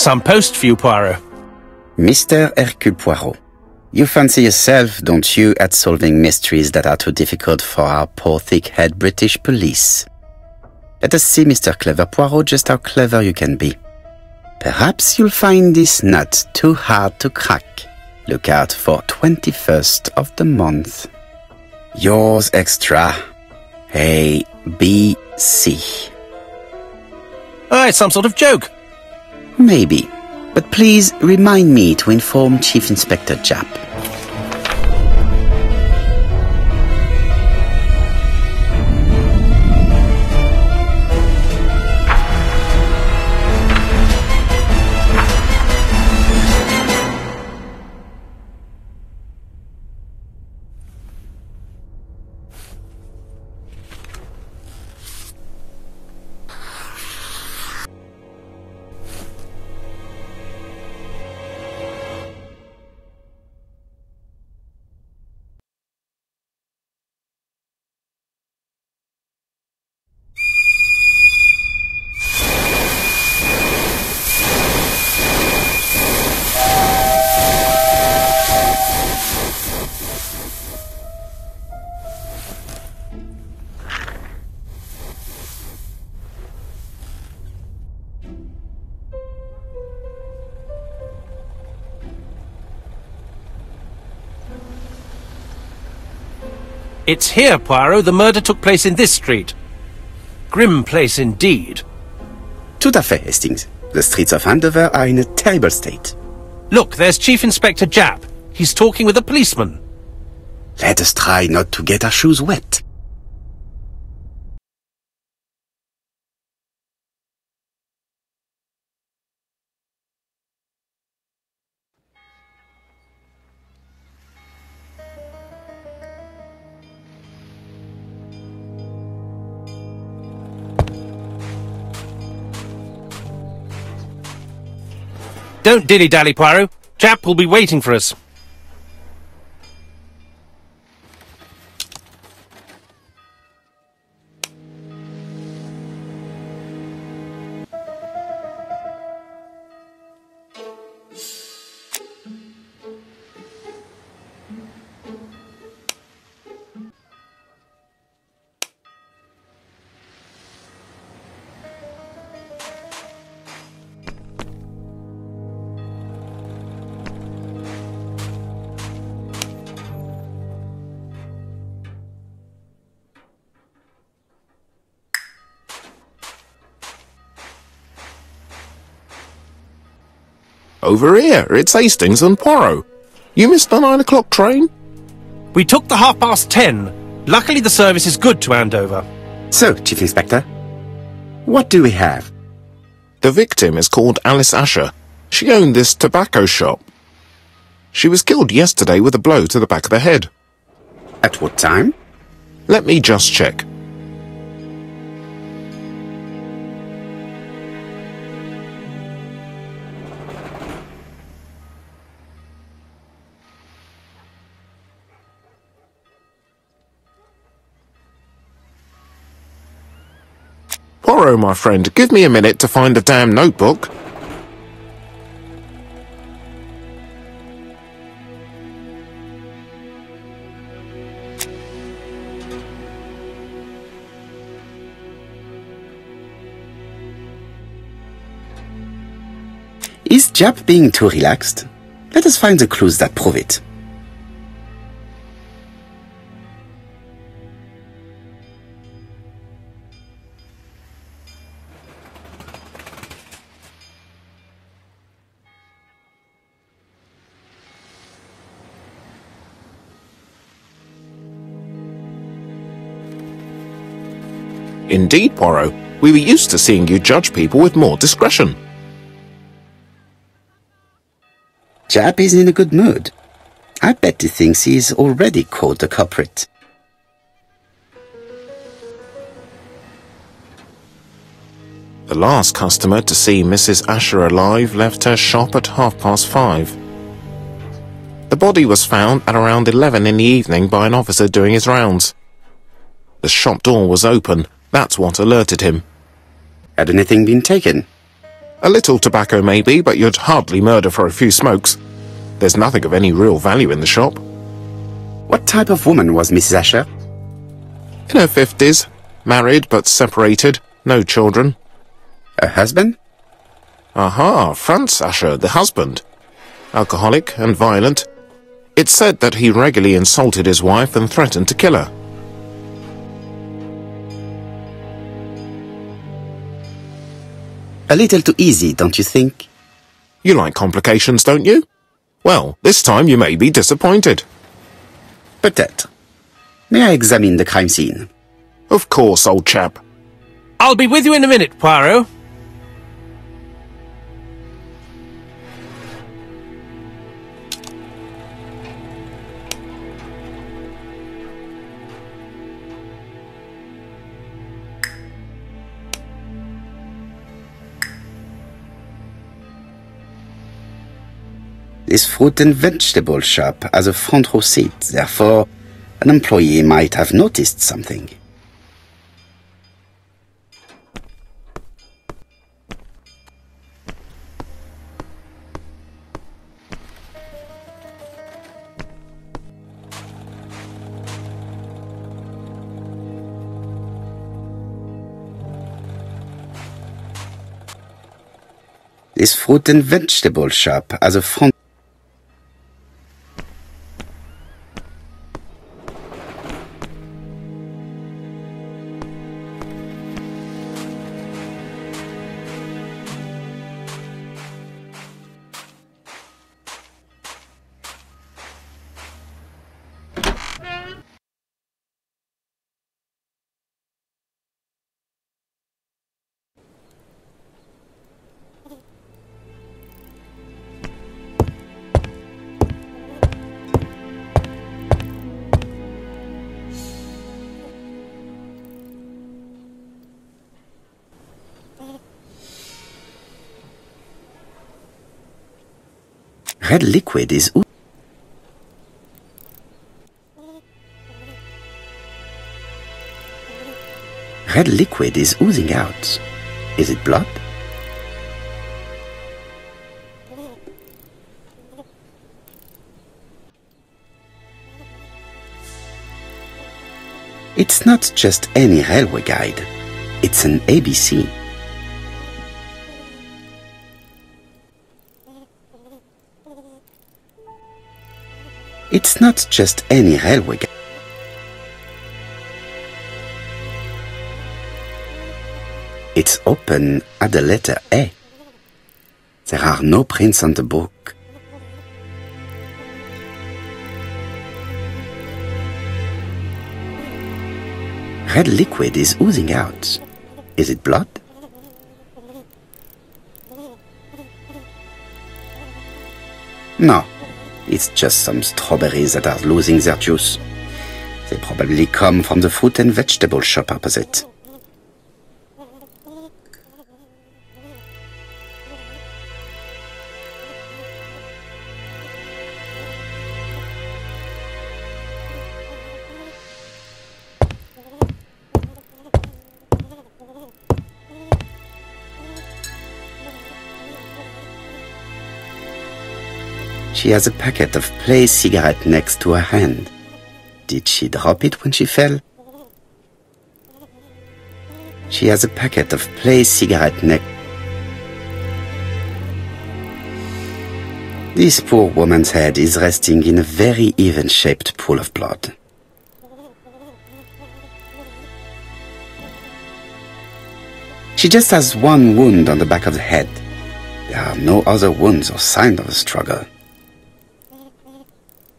some post for you, Poirot. Mr. Hercule Poirot, you fancy yourself, don't you, at solving mysteries that are too difficult for our poor thick-head British police. Let us see, Mr. Clever Poirot, just how clever you can be. Perhaps you'll find this nut too hard to crack. Look out for 21st of the month. Yours extra. A, B, C. Oh, it's some sort of joke. Maybe. But please remind me to inform Chief Inspector Japp. It's here, Poirot. The murder took place in this street. Grim place indeed. Tout à fait, Hastings. The streets of Andover are in a terrible state. Look, there's Chief Inspector Japp. He's talking with a policeman. Let us try not to get our shoes wet. Don't dilly-dally, Poirot. Japp will be waiting for us. Over here, it's Hastings and Poirot. You missed the nine o'clock train? We took the half past ten. Luckily the service is good to Andover. So, Chief Inspector, what do we have? The victim is called Alice Ascher. She owned this tobacco shop. She was killed yesterday with a blow to the back of the head. At what time? Let me just check. My friend, give me a minute to find the damn notebook. Is Japp being too relaxed? Let us find the clues that prove it. Indeed, Poirot. We were used to seeing you judge people with more discretion. Japp is in a good mood. I bet he thinks he's already caught the culprit. The last customer to see Mrs. Ascher alive left her shop at half past five. The body was found at around 11 in the evening by an officer doing his rounds. The shop door was open. That's what alerted him. Had anything been taken? A little tobacco maybe, but you'd hardly murder for a few smokes. There's nothing of any real value in the shop. What type of woman was Mrs. Ascher? In her fifties, married but separated, no children. Her husband? Aha, Franz Ascher, the husband. Alcoholic and violent. It's said that he regularly insulted his wife and threatened to kill her. A little too easy, don't you think? You like complications, don't you? Well, this time you may be disappointed. Peut-être. May I examine the crime scene? Of course, old chap. I'll be with you in a minute, Poirot. This fruit and vegetable shop has a front row seat, therefore, an employee might have noticed something. This fruit and vegetable shop has a front red liquid is Red liquid is oozing out. Is it blood? It's not just any railway guide. It's an ABC. It's not just any railway guide. It's open at the letter A. There are no prints on the book. Red liquid is oozing out. Is it blood? No, it's just some strawberries that are losing their juice. They probably come from the fruit and vegetable shop opposite. She has a packet of play cigarette next to her hand. Did she drop it when she fell? She has a packet of play cigarette next. This poor woman's head is resting in a very even-shaped pool of blood. She just has one wound on the back of the head. There are no other wounds or signs of a struggle.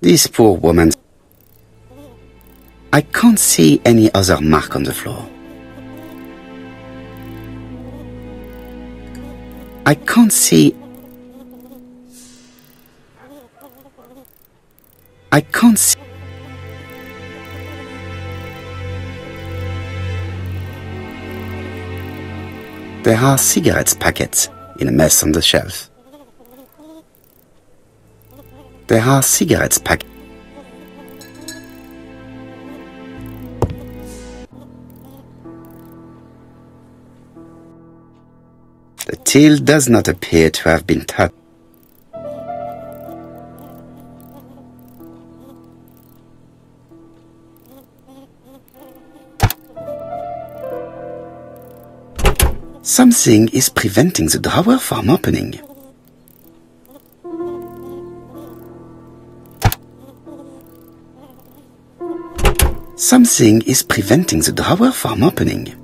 This poor woman. I can't see any other mark on the floor. I can't see. I can't see. There are cigarettes packets in a mess on the shelf. Are cigarettes packets. The till does not appear to have been touched. Something is preventing the drawer from opening. Something is preventing the drawer from opening.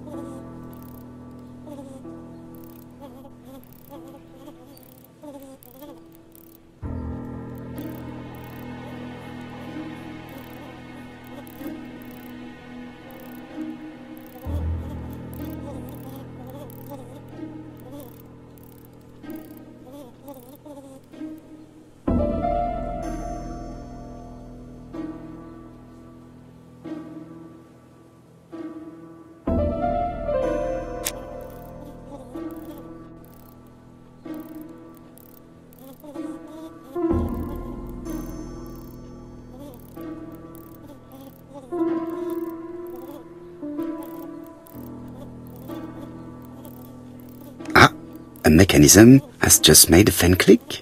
Mechanism has just made a fan click.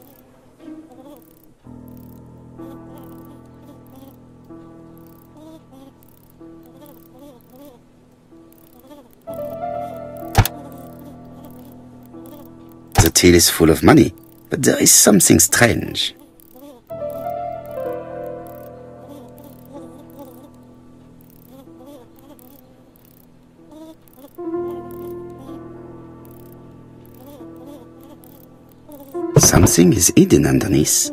The till is full of money, but there is something strange. Something is hidden underneath.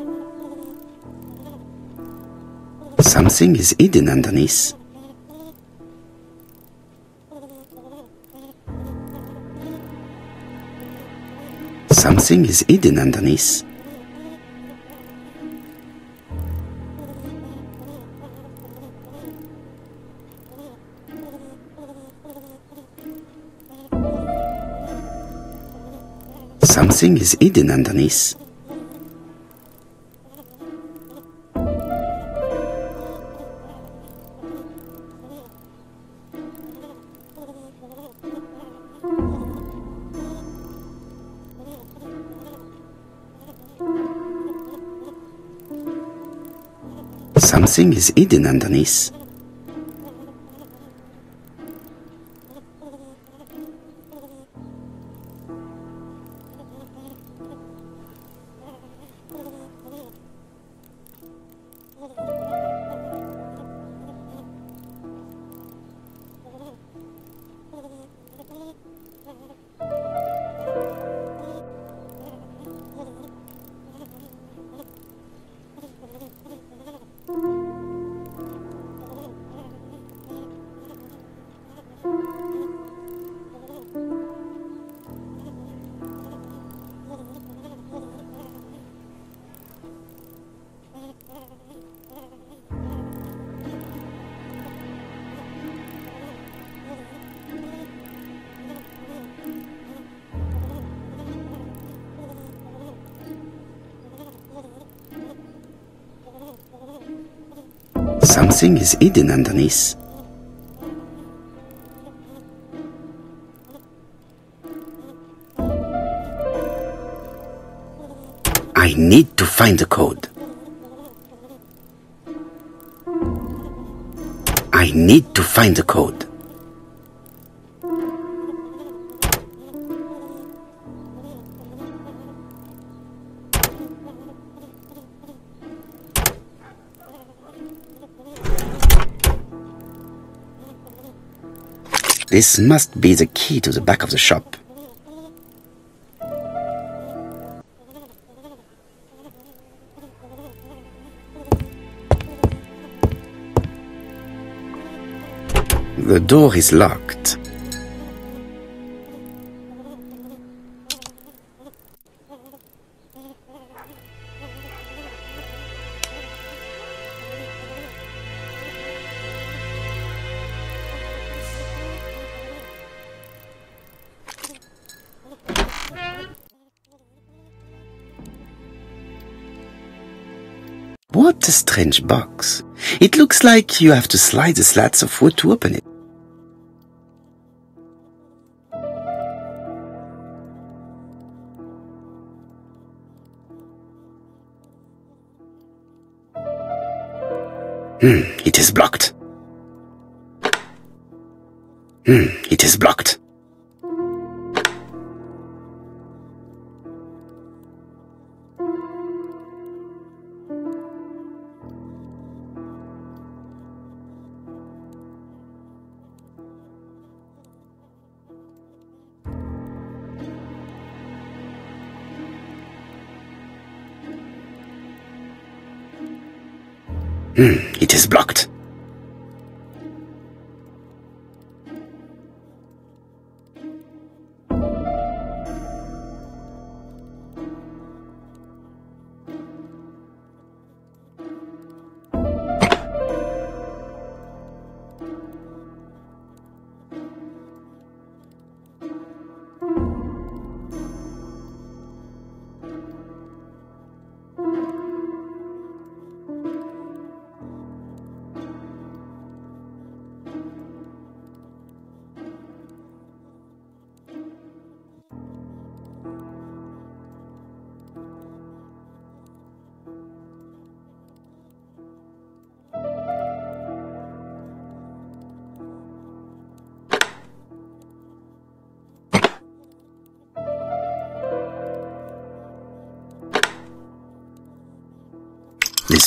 Something is hidden underneath. Something is hidden underneath. Something is hidden underneath. Something is hidden underneath. Something is hidden underneath. I need to find the code. I need to find the code. This must be the key to the back of the shop. The door is locked. strange box. It looks like you have to slide the slats of wood to open it. Hmm, it is blocked. Hmm, it is blocked. Hmm, it is blocked.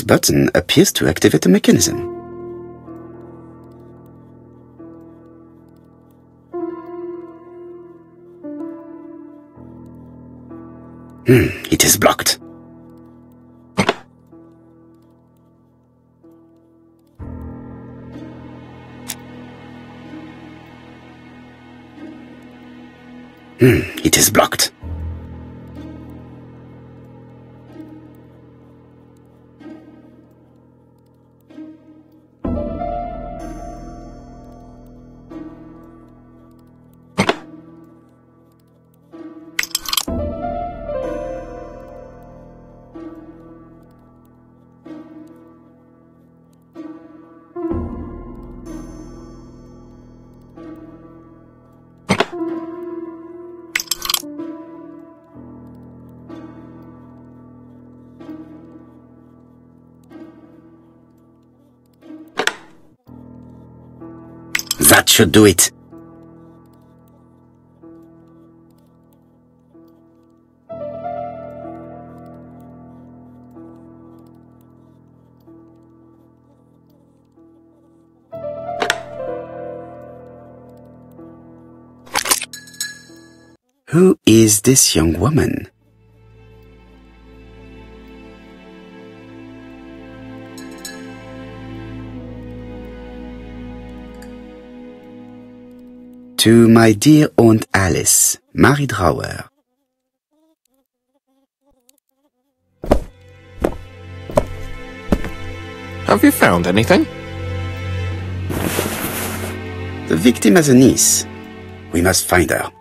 Button appears to activate the mechanism. Hmm, it is blocked. Hmm, it is blocked. That should do it. Who is this young woman? To my dear Aunt Alice, Marie Drower. Have you found anything? The victim has a niece. We must find her.